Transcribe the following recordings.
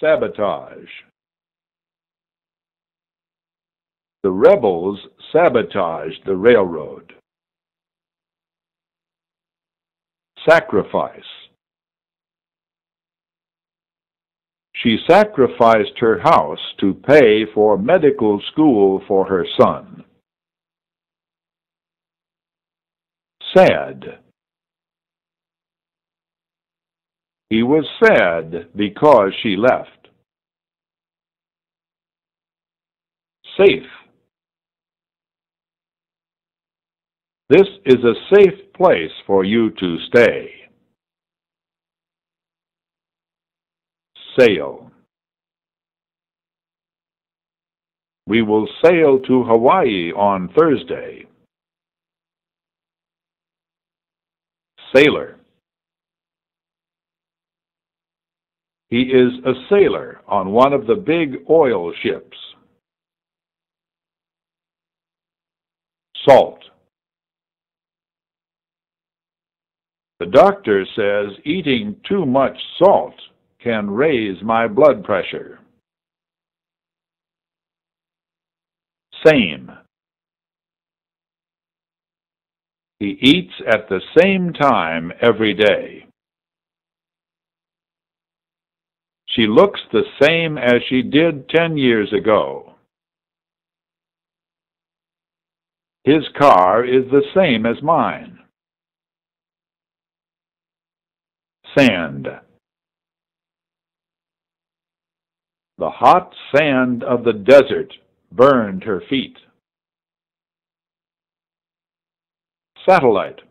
sabotage. The rebels sabotaged the railroad. Sacrifice. She sacrificed her house to pay for medical school for her son. Sad. He was sad because she left. Safe. This is a safe place for you to stay. Sail. We will sail to Hawaii on Thursday. Sailor. He is a sailor on one of the big oil ships. Salt. The doctor says eating too much salt can raise my blood pressure. Same. He eats at the same time every day. She looks the same as she did ten years ago. His car is the same as mine. Sand. The hot sand of the desert burned her feet. Satellite.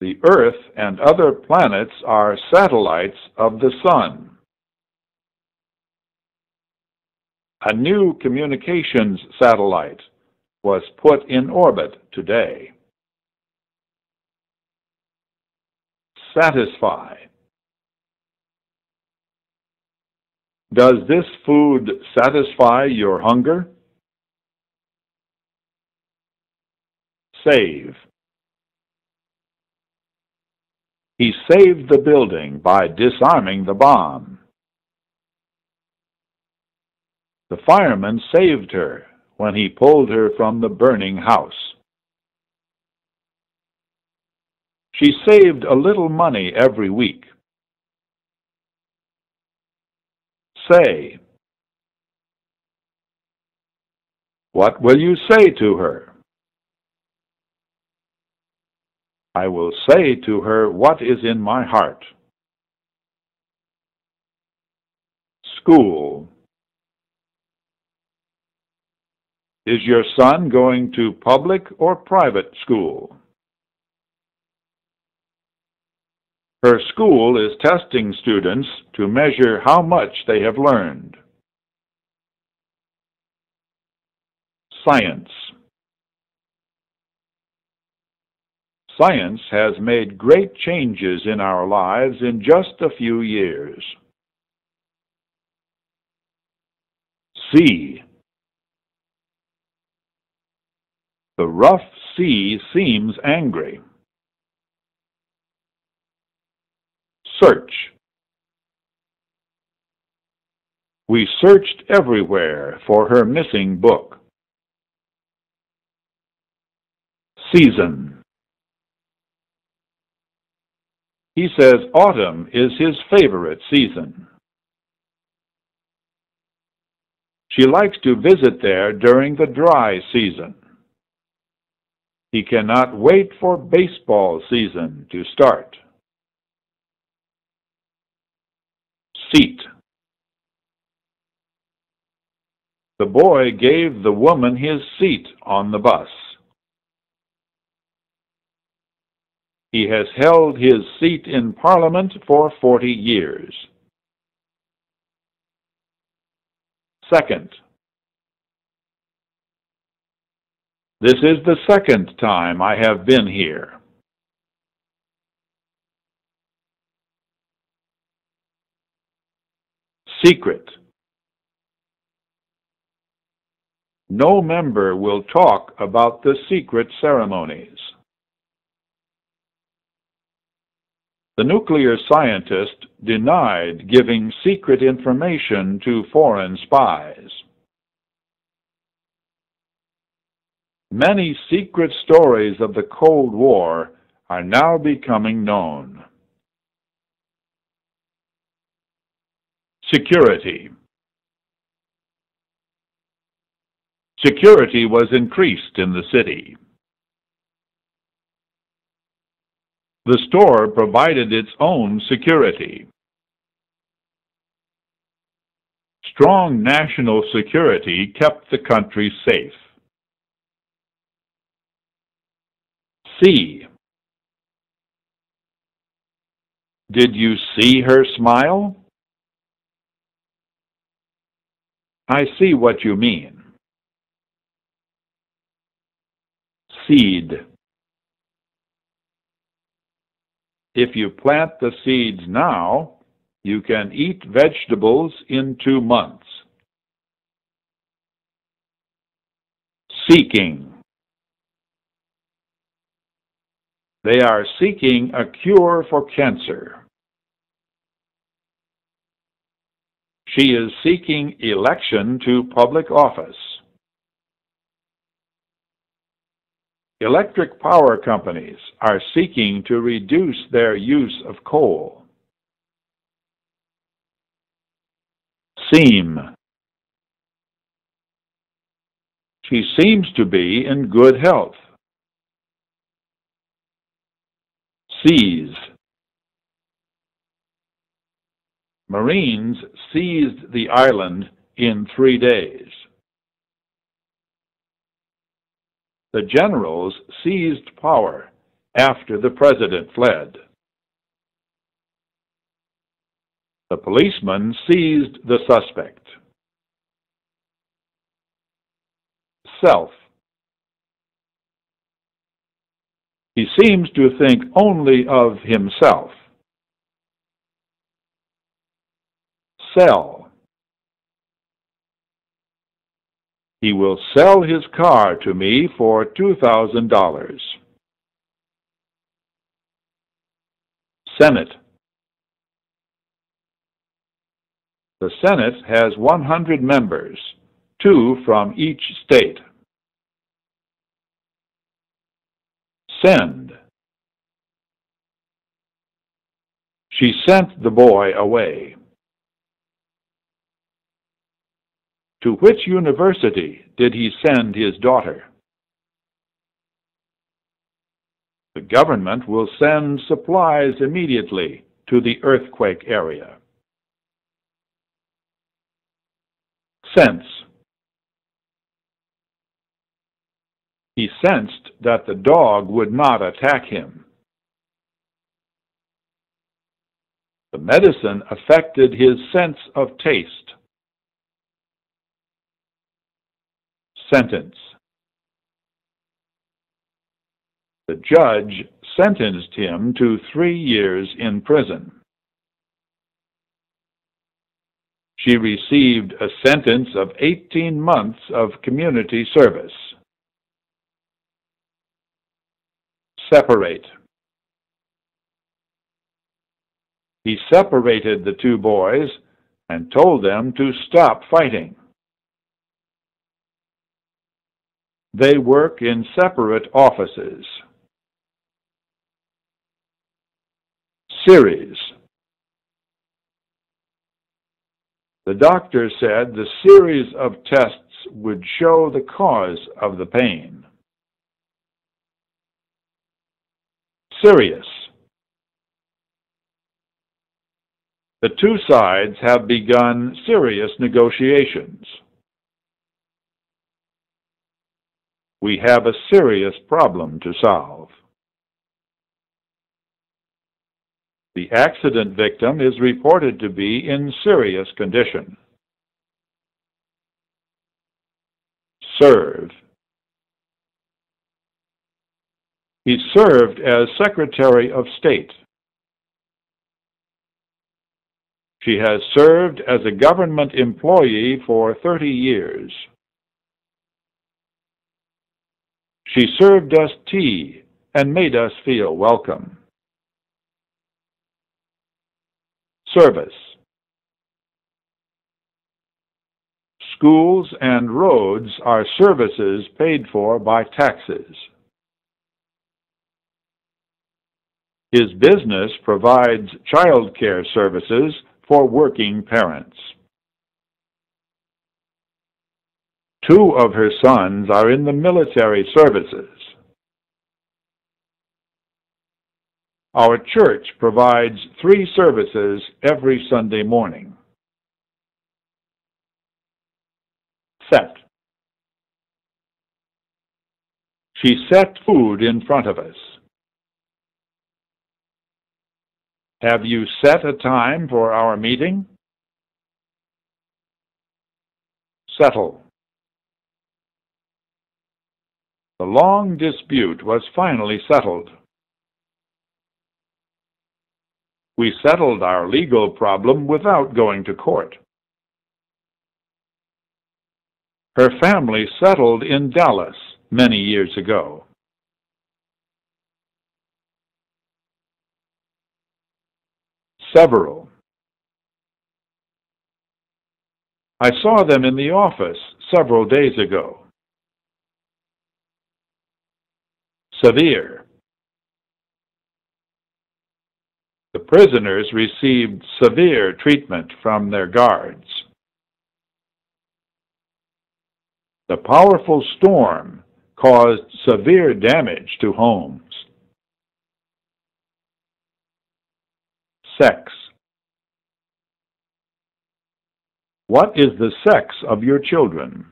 The Earth and other planets are satellites of the Sun. A new communications satellite was put in orbit today. Satisfy. Does this food satisfy your hunger? Save. He saved the building by disarming the bomb. The fireman saved her when he pulled her from the burning house. She saved a little money every week. Say. What will you say to her? I will say to her what is in my heart. School. Is your son going to public or private school? Her school is testing students to measure how much they have learned. Science Science has made great changes in our lives in just a few years. Sea The rough sea seems angry. Search We searched everywhere for her missing book. Season He says autumn is his favorite season. She likes to visit there during the dry season. He cannot wait for baseball season to start. Seat. The boy gave the woman his seat on the bus. He has held his seat in Parliament for 40 years. Second, this is the second time I have been here. Secret. No member will talk about the secret ceremonies. The nuclear scientist denied giving secret information to foreign spies. Many secret stories of the Cold War are now becoming known. Security Security was increased in the city. The store provided its own security. Strong national security kept the country safe. See. Did you see her smile? I see what you mean. Seed. If you plant the seeds now, you can eat vegetables in two months. Seeking. They are seeking a cure for cancer. She is seeking election to public office. Electric power companies are seeking to reduce their use of coal. Seem. She seems to be in good health. Seize. Marines seized the island in three days. The generals seized power after the president fled. The policeman seized the suspect. Self. He seems to think only of himself. sell. He will sell his car to me for $2,000. Senate. The Senate has 100 members, two from each state. Send. She sent the boy away. To which university did he send his daughter? The government will send supplies immediately to the earthquake area. Sense. He sensed that the dog would not attack him. The medicine affected his sense of taste. Sentence. The judge sentenced him to three years in prison. She received a sentence of 18 months of community service. Separate. He separated the two boys and told them to stop fighting. They work in separate offices. Series. The doctor said the series of tests would show the cause of the pain. Serious. The two sides have begun serious negotiations. We have a serious problem to solve. The accident victim is reported to be in serious condition. Serve. He served as Secretary of State. She has served as a government employee for 30 years. She served us tea and made us feel welcome. Service Schools and roads are services paid for by taxes. His business provides child care services for working parents. Two of her sons are in the military services. Our church provides three services every Sunday morning. Set. She set food in front of us. Have you set a time for our meeting? Settle. The long dispute was finally settled. We settled our legal problem without going to court. Her family settled in Dallas many years ago. Several. I saw them in the office several days ago. Severe. The prisoners received severe treatment from their guards. The powerful storm caused severe damage to homes. Sex. What is the sex of your children?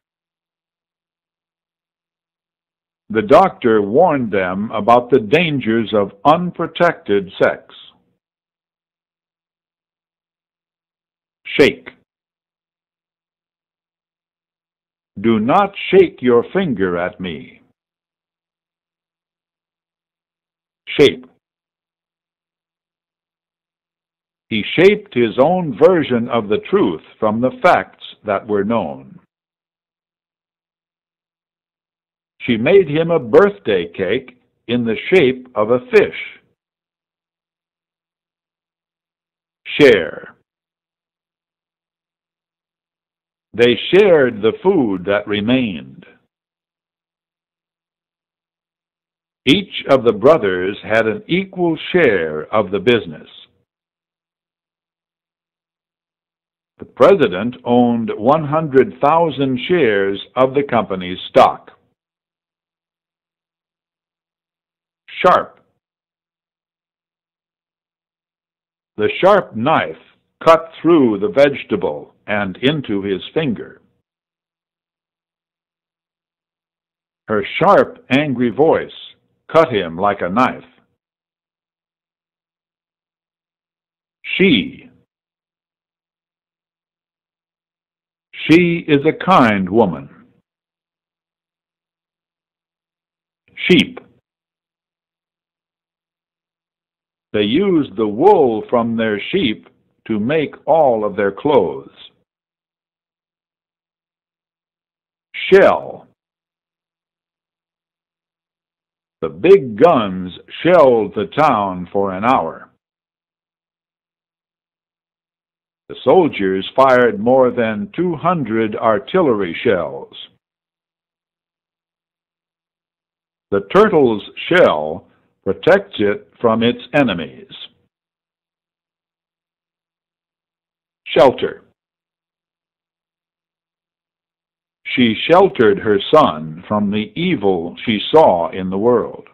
The doctor warned them about the dangers of unprotected sex. Shake. Do not shake your finger at me. Shape. He shaped his own version of the truth from the facts that were known. She made him a birthday cake in the shape of a fish. Share. They shared the food that remained. Each of the brothers had an equal share of the business. The president owned 100,000 shares of the company's stock. Sharp. The sharp knife cut through the vegetable and into his finger. Her sharp, angry voice cut him like a knife. She. She is a kind woman. Sheep. They used the wool from their sheep to make all of their clothes. Shell. The big guns shelled the town for an hour. The soldiers fired more than 200 artillery shells. The turtle's shell protects it from its enemies. Shelter. She sheltered her son from the evil she saw in the world.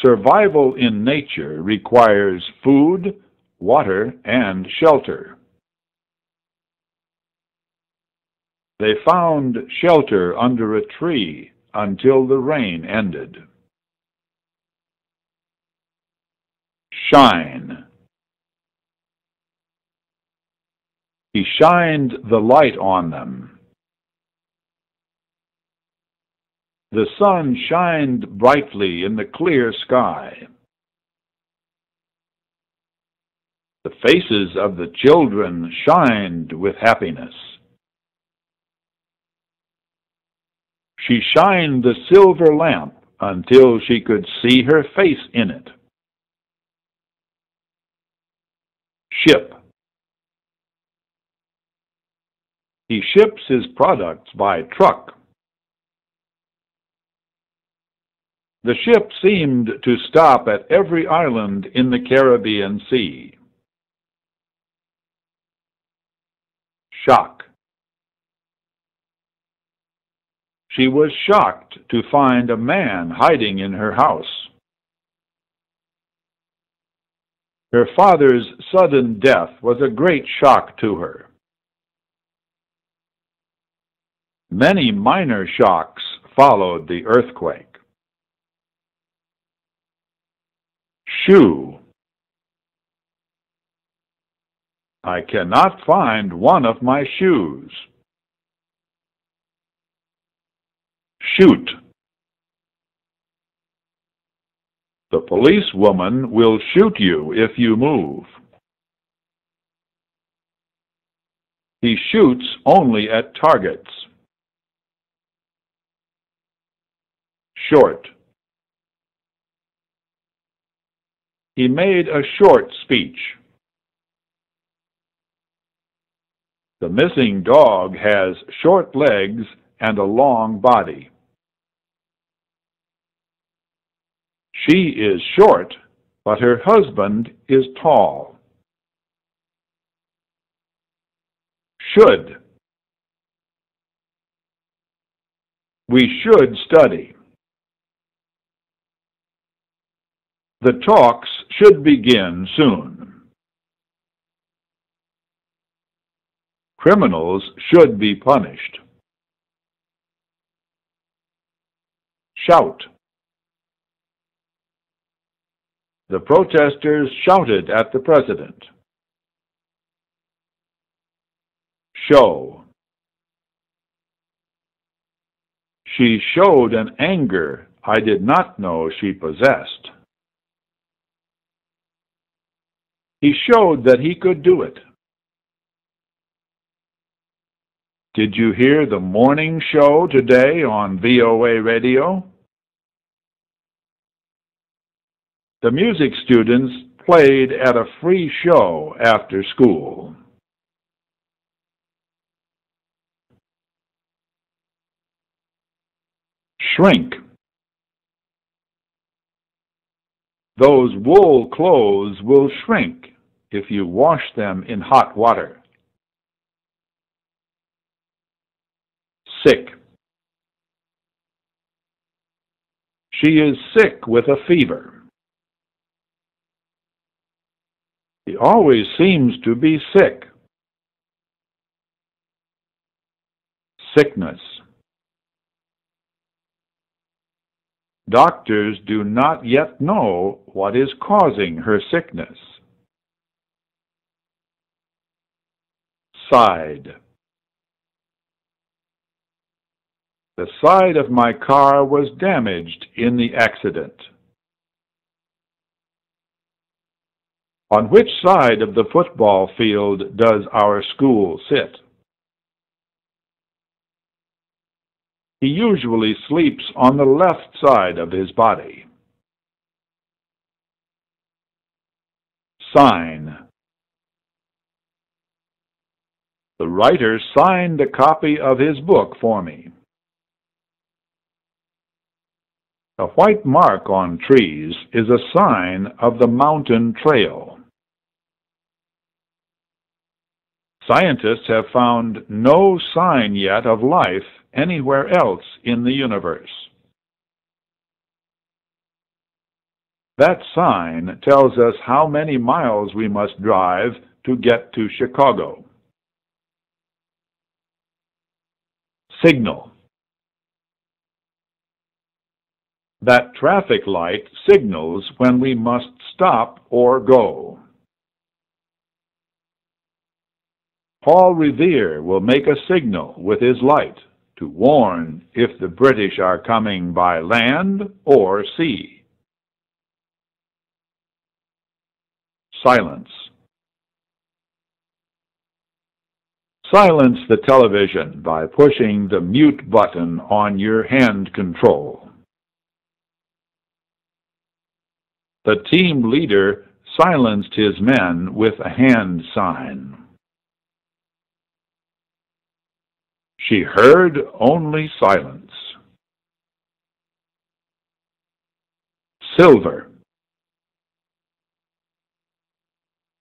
Survival in nature requires food, water, and shelter. They found shelter under a tree until the rain ended. Shine. He shined the light on them. The sun shined brightly in the clear sky. The faces of the children shined with happiness. She shined the silver lamp until she could see her face in it. Ship. He ships his products by truck. The ship seemed to stop at every island in the Caribbean Sea. Shock. She was shocked to find a man hiding in her house. Her father's sudden death was a great shock to her. Many minor shocks followed the earthquake. Shoe. I cannot find one of my shoes. Shoot. The policewoman will shoot you if you move. He shoots only at targets. Short. He made a short speech. The missing dog has short legs and a long body. She is short, but her husband is tall. Should. We should study. The talks should begin soon. Criminals should be punished. Shout. The protesters shouted at the president. Show. She showed an anger I did not know she possessed. He showed that he could do it. Did you hear the morning show today on VOA Radio? The music students played at a free show after school. Shrink. Those wool clothes will shrink if you wash them in hot water. Sick. She is sick with a fever. He always seems to be sick. Sickness. Doctors do not yet know what is causing her sickness. Side. The side of my car was damaged in the accident. On which side of the football field does our school sit? He usually sleeps on the left side of his body. Sign. The writer signed a copy of his book for me. A white mark on trees is a sign of the mountain trail. Scientists have found no sign yet of life anywhere else in the universe. That sign tells us how many miles we must drive to get to Chicago. Signal. That traffic light signals when we must stop or go. Paul Revere will make a signal with his light to warn if the British are coming by land or sea. Silence. Silence the television by pushing the mute button on your hand control. The team leader silenced his men with a hand sign. She heard only silence. Silver.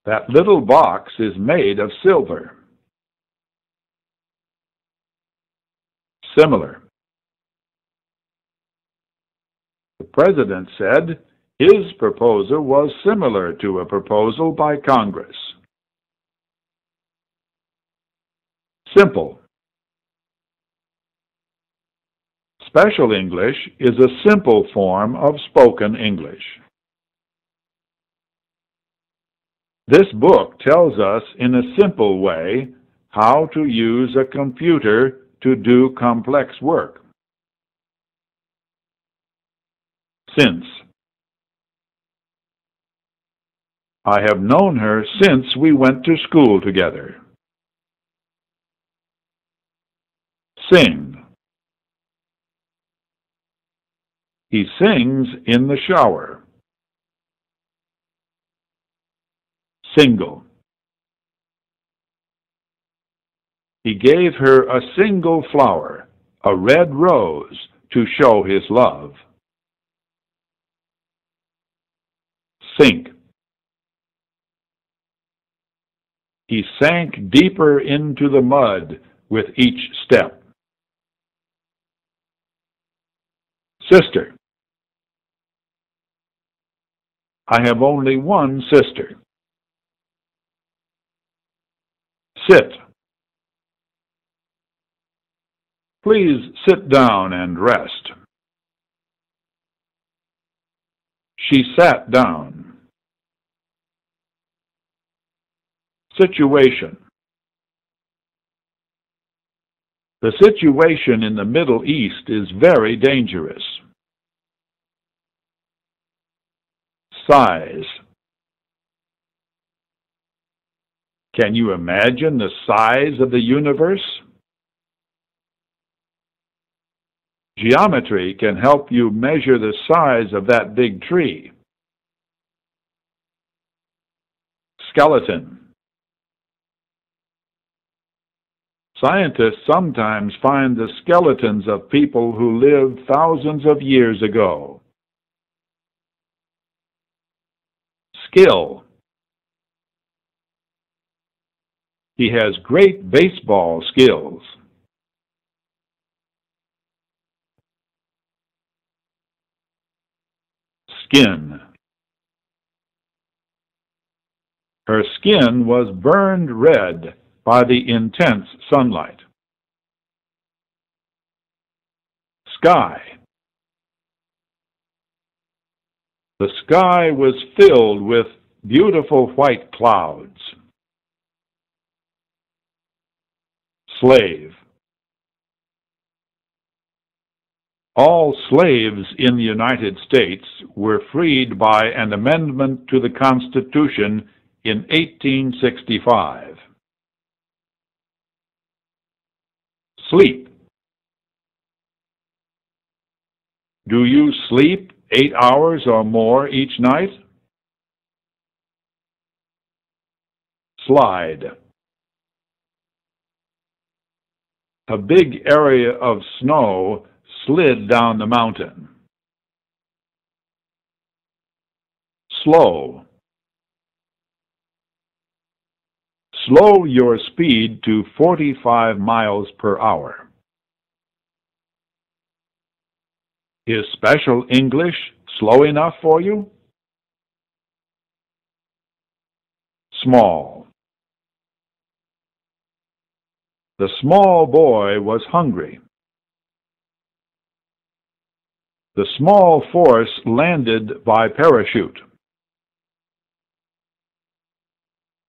That little box is made of silver. Similar. The president said his proposal was similar to a proposal by Congress. Simple. Special English is a simple form of spoken English. This book tells us in a simple way how to use a computer to do complex work. Since I have known her since we went to school together. Sing He sings in the shower. Single. He gave her a single flower, a red rose, to show his love. Sink. He sank deeper into the mud with each step. Sister. I have only one sister. Sit. Please sit down and rest. She sat down. Situation. The situation in the Middle East is very dangerous. Size. Can you imagine the size of the universe? Geometry can help you measure the size of that big tree. Skeleton. Scientists sometimes find the skeletons of people who lived thousands of years ago. Skill. He has great baseball skills. Skin. Her skin was burned red by the intense sunlight. Sky. The sky was filled with beautiful white clouds. Slave. All slaves in the United States were freed by an amendment to the Constitution in 1865. Sleep. Do you sleep eight hours or more each night? Slide. A big area of snow slid down the mountain. Slow. Slow your speed to 45 miles per hour. Is special English slow enough for you? Small. The small boy was hungry. The small force landed by parachute.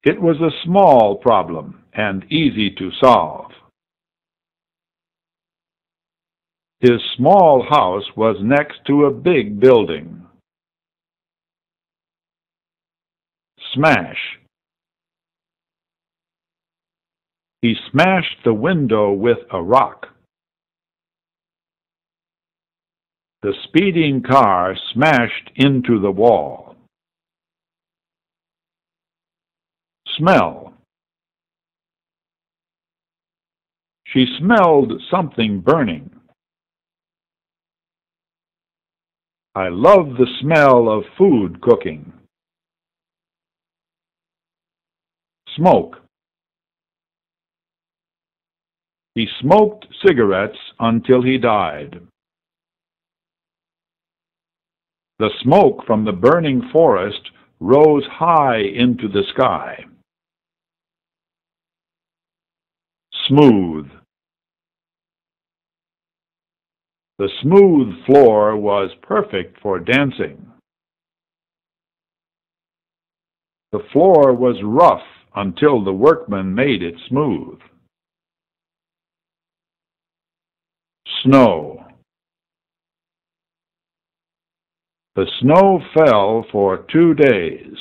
It was a small problem and easy to solve. His small house was next to a big building. Smash. He smashed the window with a rock. The speeding car smashed into the wall. Smell. She smelled something burning. I love the smell of food cooking. Smoke. He smoked cigarettes until he died. The smoke from the burning forest rose high into the sky. Smooth. The smooth floor was perfect for dancing. The floor was rough until the workmen made it smooth. Snow. The snow fell for two days.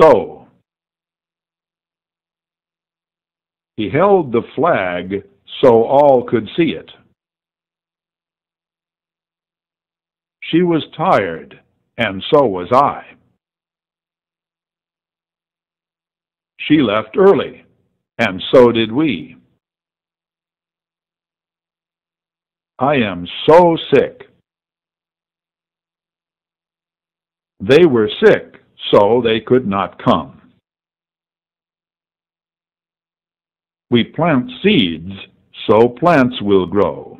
So. He held the flag so all could see it. She was tired, and so was I. She left early, and so did we. I am so sick. They were sick, so they could not come. We plant seeds, so plants will grow.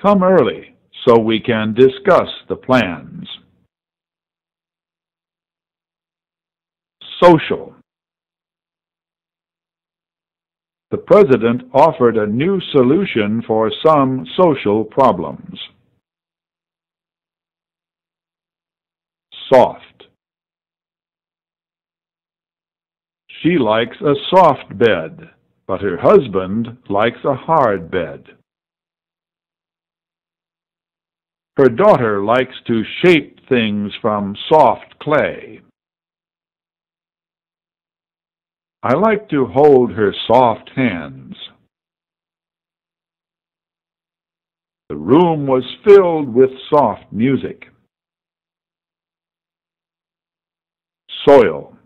Come early, so we can discuss the plans. Social. the President offered a new solution for some social problems. Soft. She likes a soft bed, but her husband likes a hard bed. Her daughter likes to shape things from soft clay. I like to hold her soft hands. The room was filled with soft music. Soil.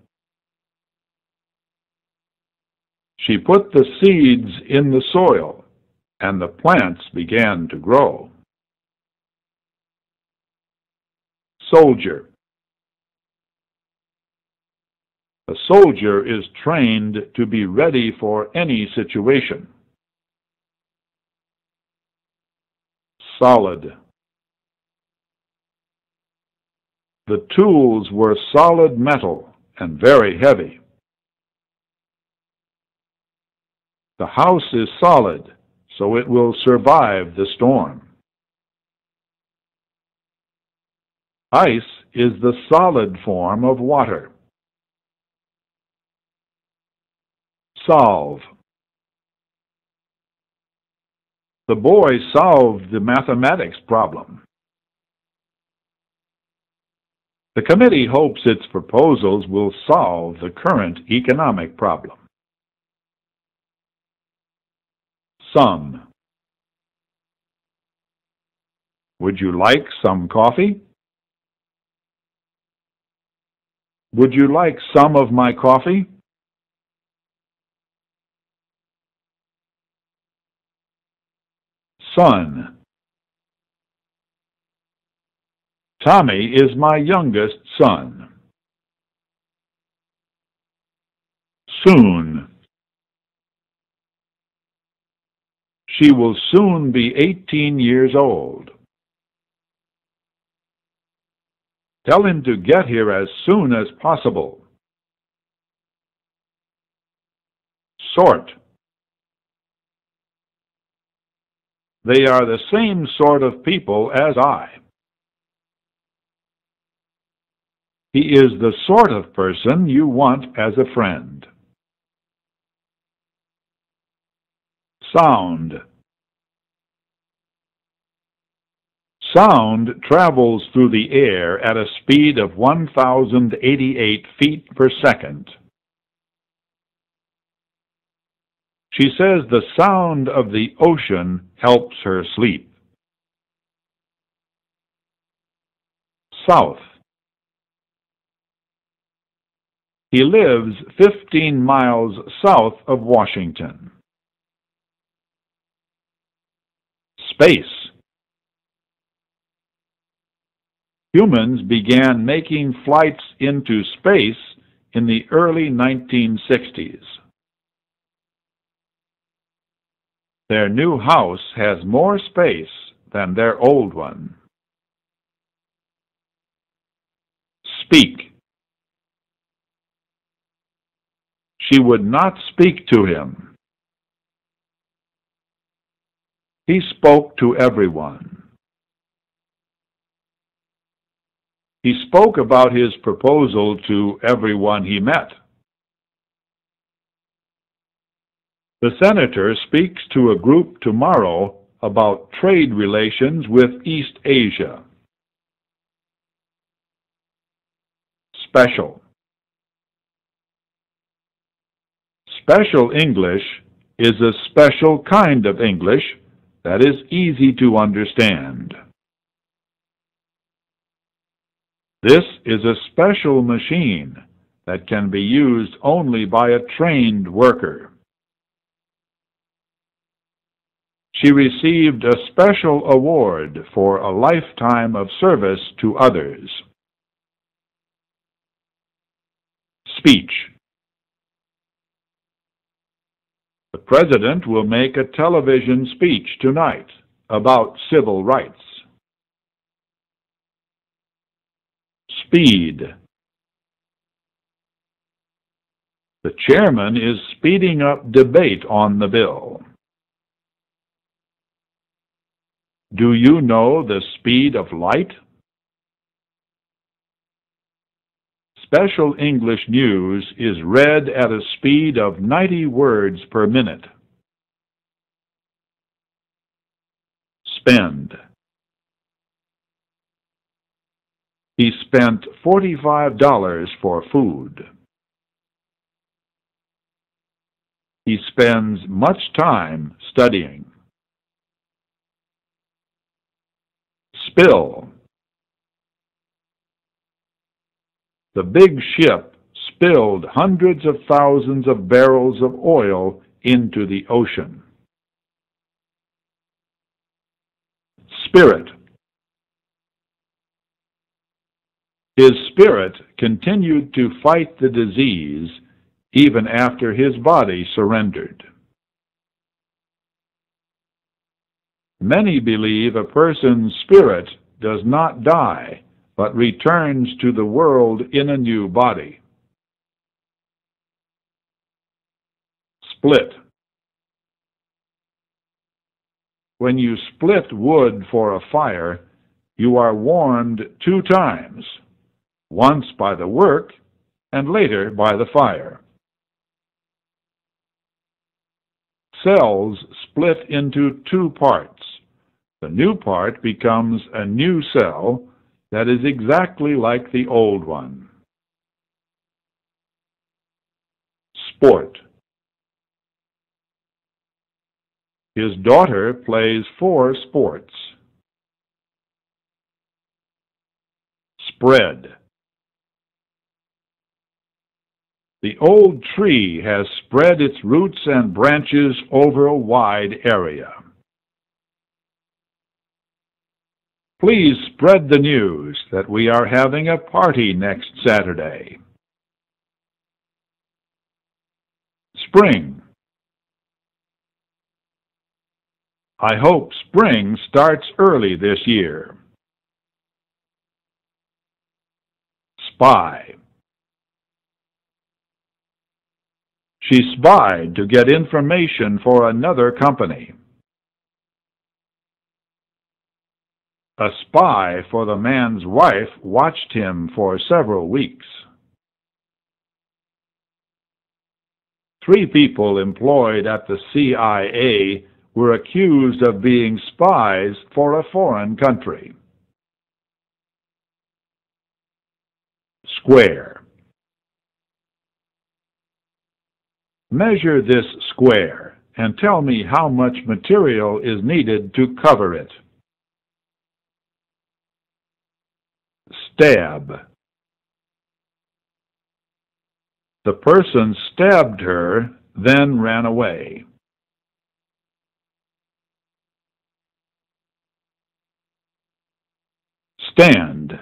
She put the seeds in the soil, and the plants began to grow. Soldier. A soldier is trained to be ready for any situation. Solid. The tools were solid metal and very heavy. The house is solid, so it will survive the storm. Ice is the solid form of water. Solve. The boy solved the mathematics problem. The committee hopes its proposals will solve the current economic problem. Some. Would you like some coffee? Would you like some of my coffee? son. Tommy is my youngest son. Soon. She will soon be 18 years old. Tell him to get here as soon as possible. Sort. They are the same sort of people as I. He is the sort of person you want as a friend. Sound. Sound travels through the air at a speed of 1,088 feet per second. She says the sound of the ocean helps her sleep. south. He lives 15 miles south of Washington. Space. Humans began making flights into space in the early 1960s. Their new house has more space than their old one. Speak. She would not speak to him. He spoke to everyone. He spoke about his proposal to everyone he met. The senator speaks to a group tomorrow about trade relations with East Asia. Special. Special English is a special kind of English that is easy to understand. This is a special machine that can be used only by a trained worker. She received a special award for a lifetime of service to others. Speech The President will make a television speech tonight about civil rights. Speed The Chairman is speeding up debate on the bill. Do you know the speed of light? Special English news is read at a speed of 90 words per minute. Spend. He spent $45 for food. He spends much time studying. spill. The big ship spilled hundreds of thousands of barrels of oil into the ocean. Spirit. His spirit continued to fight the disease even after his body surrendered. Many believe a person's spirit does not die, but returns to the world in a new body. Split. When you split wood for a fire, you are warmed two times, once by the work and later by the fire. Cells split into two parts. The new part becomes a new cell that is exactly like the old one. Sport. His daughter plays four sports. Spread. The old tree has spread its roots and branches over a wide area. Please spread the news that we are having a party next Saturday. Spring. I hope spring starts early this year. Spy. She spied to get information for another company. A spy for the man's wife watched him for several weeks. Three people employed at the CIA were accused of being spies for a foreign country. Square. Measure this square and tell me how much material is needed to cover it. Stab. The person stabbed her, then ran away. Stand.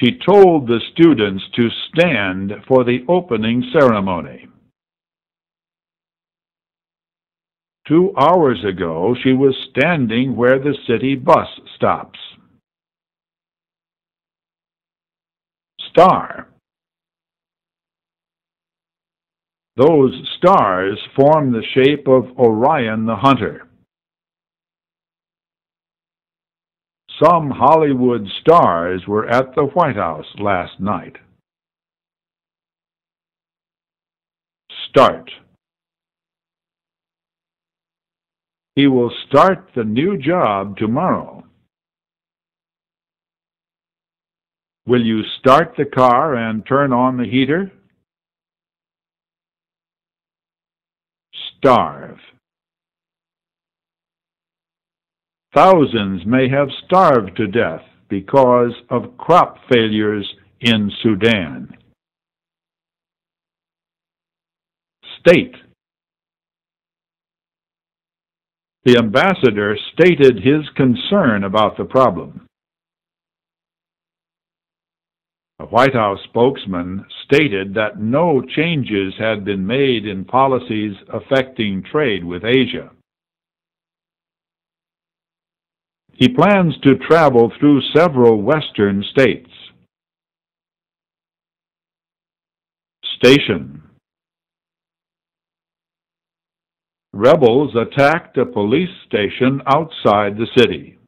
She told the students to stand for the opening ceremony. Two hours ago, she was standing where the city bus stops. Star. Those stars form the shape of Orion the Hunter. Some Hollywood stars were at the White House last night. Start. He will start the new job tomorrow. Will you start the car and turn on the heater? Starve. Thousands may have starved to death because of crop failures in Sudan. State. The ambassador stated his concern about the problem. A White House spokesman stated that no changes had been made in policies affecting trade with Asia. He plans to travel through several western states. Station Rebels attacked a police station outside the city.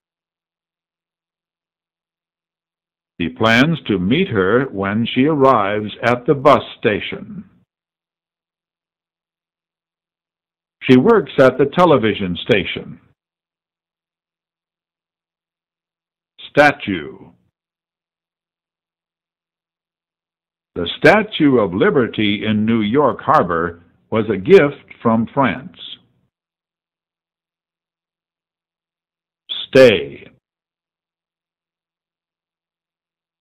He plans to meet her when she arrives at the bus station. She works at the television station. Statue The Statue of Liberty in New York Harbor was a gift from France. Stay.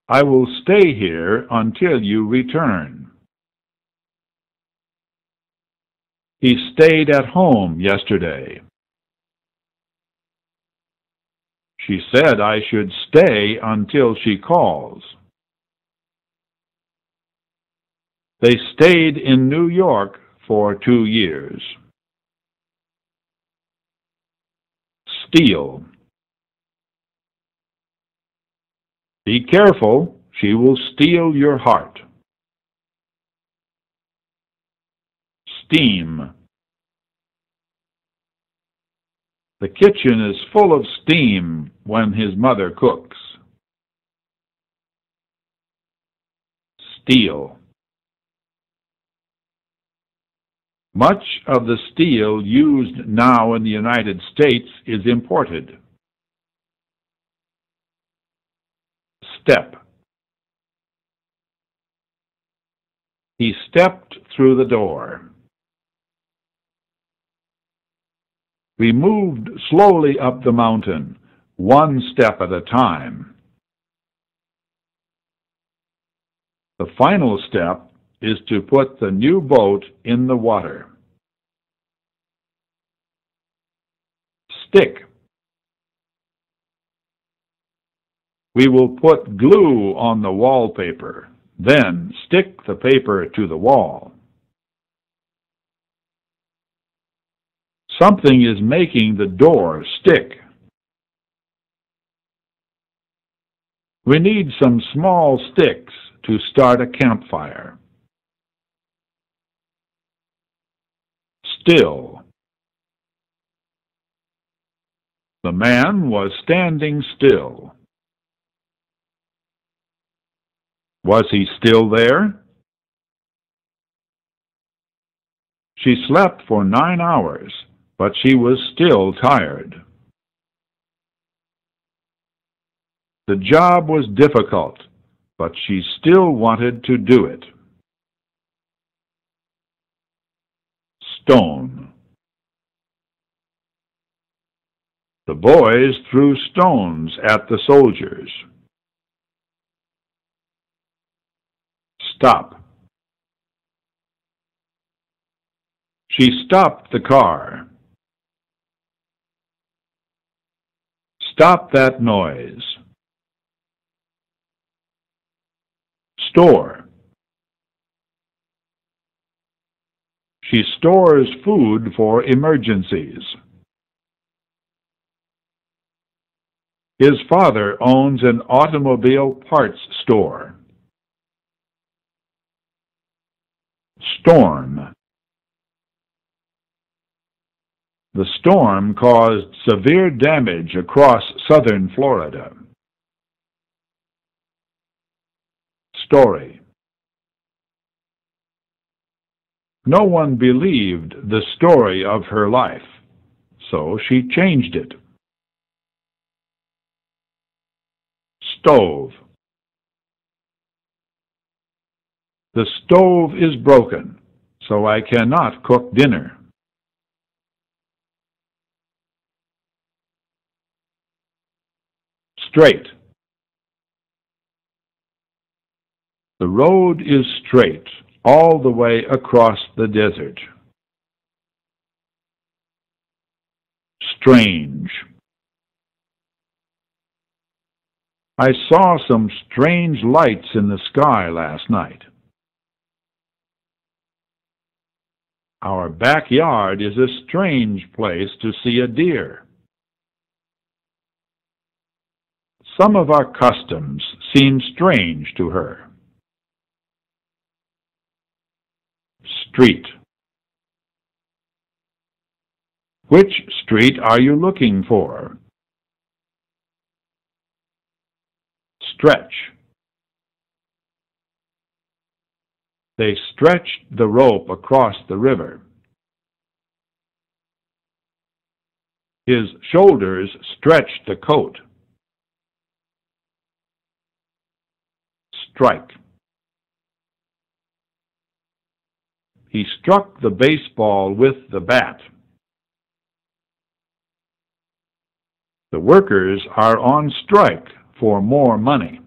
I will stay here until you return. He stayed at home yesterday. She said I should stay until she calls. They stayed in New York for two years. Steal. Be careful, she will steal your heart. Steam. The kitchen is full of steam when his mother cooks. Steel. Much of the steel used now in the United States is imported. Step. He stepped through the door. We moved slowly up the mountain, one step at a time. The final step is to put the new boat in the water. Stick. We will put glue on the wallpaper, then stick the paper to the wall. Something is making the door stick. We need some small sticks to start a campfire. Still. The man was standing still. Was he still there? She slept for nine hours but she was still tired. The job was difficult, but she still wanted to do it. Stone. The boys threw stones at the soldiers. Stop. She stopped the car. Stop that noise. Store. She stores food for emergencies. His father owns an automobile parts store. Storm. The storm caused severe damage across southern Florida. Story No one believed the story of her life, so she changed it. Stove The stove is broken, so I cannot cook dinner. Straight The road is straight all the way across the desert. Strange. I saw some strange lights in the sky last night. Our backyard is a strange place to see a deer. Some of our customs seem strange to her. street. Which street are you looking for? Stretch. They stretched the rope across the river. His shoulders stretched the coat. Strike. He struck the baseball with the bat. The workers are on strike for more money.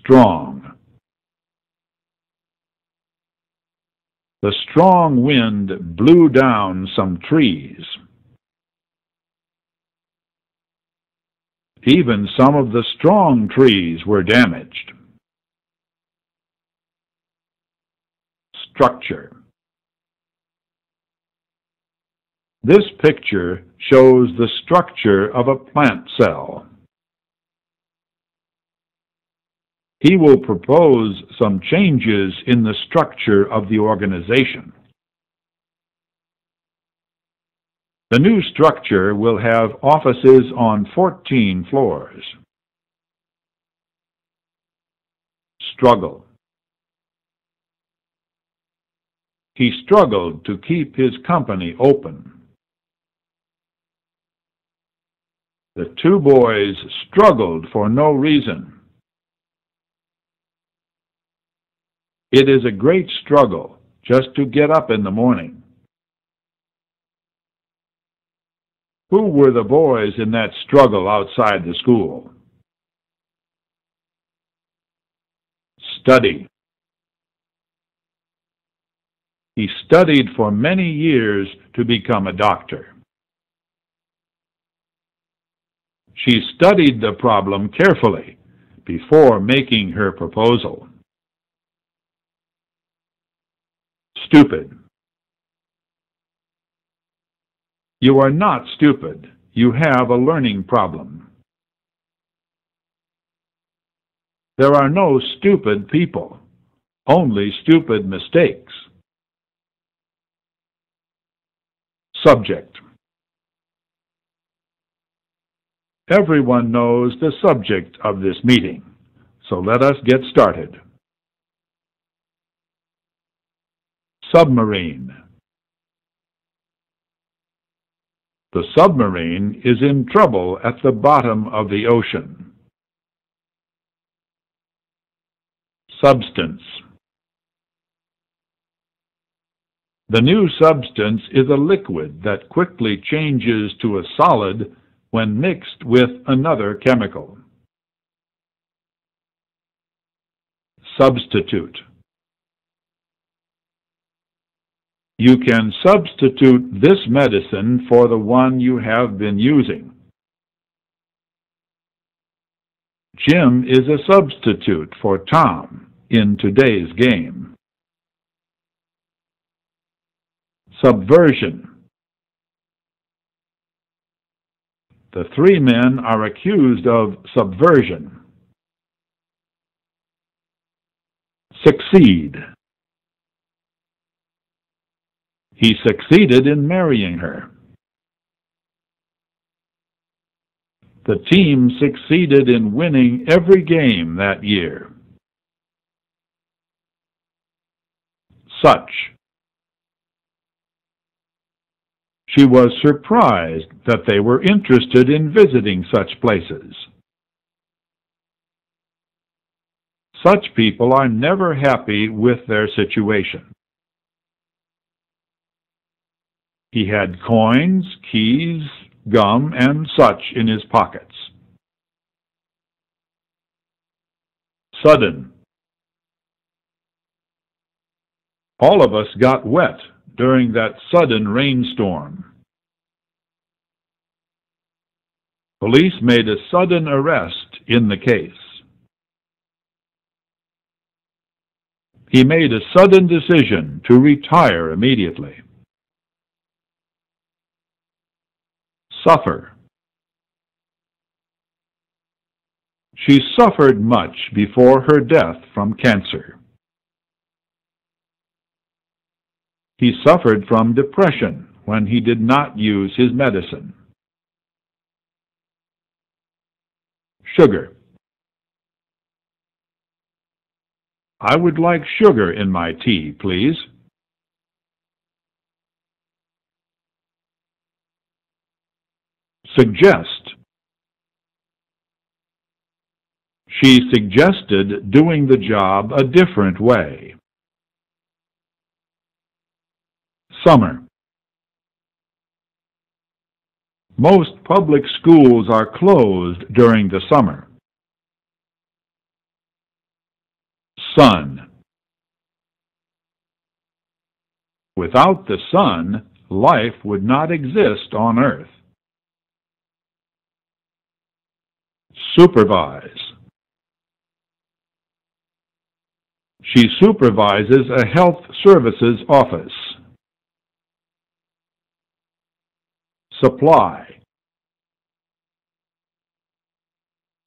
Strong. The strong wind blew down some trees. Even some of the strong trees were damaged. structure. This picture shows the structure of a plant cell. He will propose some changes in the structure of the organization. The new structure will have offices on 14 floors. Struggle. He struggled to keep his company open. The two boys struggled for no reason. It is a great struggle just to get up in the morning. Who were the boys in that struggle outside the school? Study. He studied for many years to become a doctor. She studied the problem carefully before making her proposal. Stupid. You are not stupid. You have a learning problem. There are no stupid people, only stupid mistakes. Subject Everyone knows the subject of this meeting, so let us get started. Submarine The submarine is in trouble at the bottom of the ocean. Substance The new substance is a liquid that quickly changes to a solid when mixed with another chemical. Substitute. You can substitute this medicine for the one you have been using. Jim is a substitute for Tom in today's game. Subversion. The three men are accused of subversion. Succeed. He succeeded in marrying her. The team succeeded in winning every game that year. Such. She was surprised that they were interested in visiting such places. Such people are never happy with their situation. He had coins, keys, gum, and such in his pockets. Sudden. All of us got wet during that sudden rainstorm. Police made a sudden arrest in the case. He made a sudden decision to retire immediately. Suffer. She suffered much before her death from cancer. He suffered from depression when he did not use his medicine. Sugar. I would like sugar in my tea, please. Suggest. She suggested doing the job a different way. Summer. Most public schools are closed during the summer. Sun. Without the sun, life would not exist on Earth. Supervise. She supervises a health services office. Supply.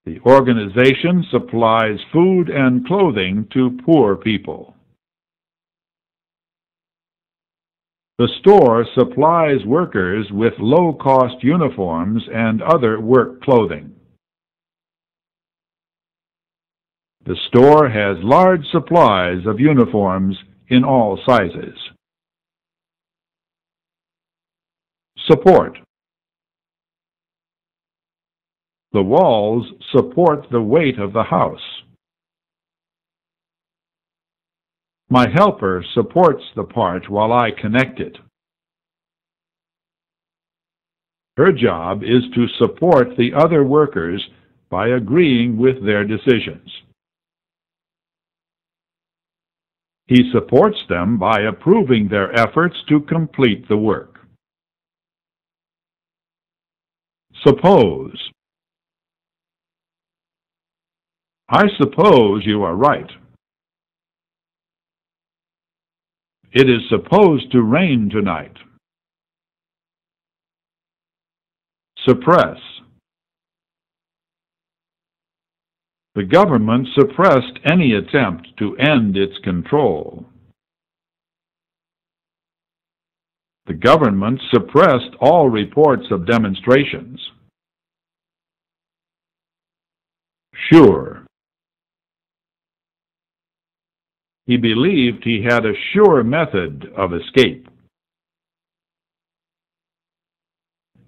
The organization supplies food and clothing to poor people. The store supplies workers with low-cost uniforms and other work clothing. The store has large supplies of uniforms in all sizes. Support. The walls support the weight of the house. My helper supports the part while I connect it. Her job is to support the other workers by agreeing with their decisions. He supports them by approving their efforts to complete the work. Suppose. I suppose you are right. It is supposed to rain tonight. Suppress. The government suppressed any attempt to end its control. The government suppressed all reports of demonstrations. Sure. He believed he had a sure method of escape.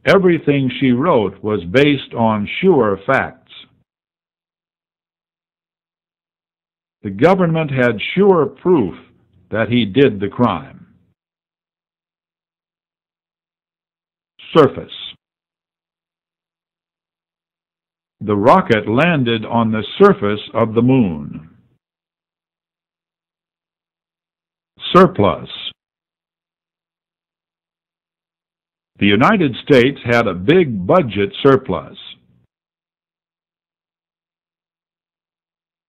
Everything she wrote was based on sure facts. the government had sure proof that he did the crime. Surface The rocket landed on the surface of the moon. Surplus The United States had a big budget surplus.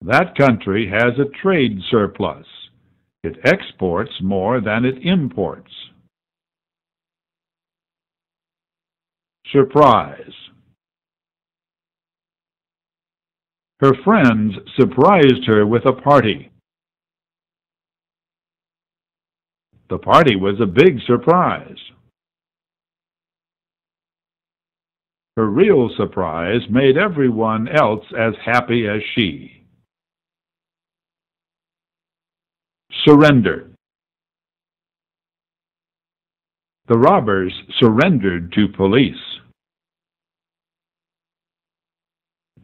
That country has a trade surplus. It exports more than it imports. Surprise. Her friends surprised her with a party. The party was a big surprise. Her real surprise made everyone else as happy as she. Surrender. The robbers surrendered to police.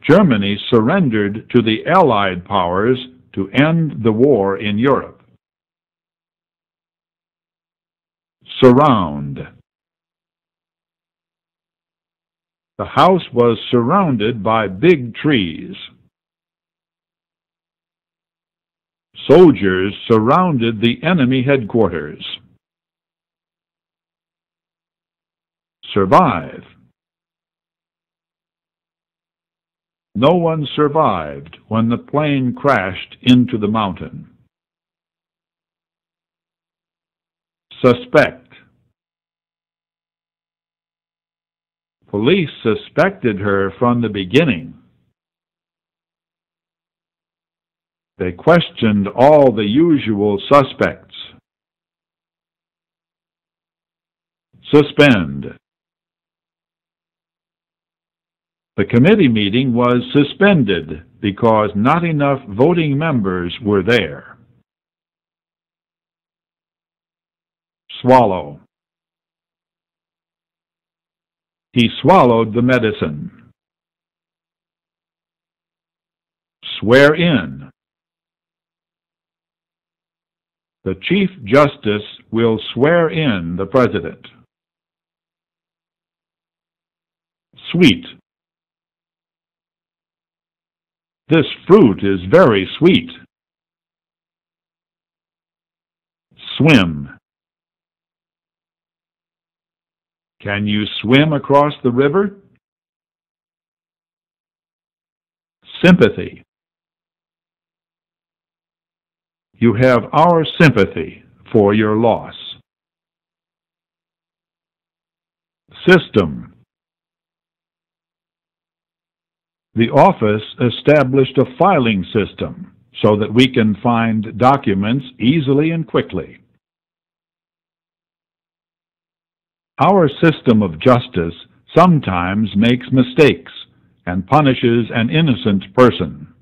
Germany surrendered to the Allied powers to end the war in Europe. Surround. The house was surrounded by big trees. Soldiers surrounded the enemy headquarters. Survive. No one survived when the plane crashed into the mountain. Suspect. Police suspected her from the beginning. They questioned all the usual suspects. Suspend. The committee meeting was suspended because not enough voting members were there. Swallow. He swallowed the medicine. Swear in. The Chief Justice will swear in the President. Sweet. This fruit is very sweet. Swim. Can you swim across the river? Sympathy. You have our sympathy for your loss. System. The office established a filing system so that we can find documents easily and quickly. Our system of justice sometimes makes mistakes and punishes an innocent person.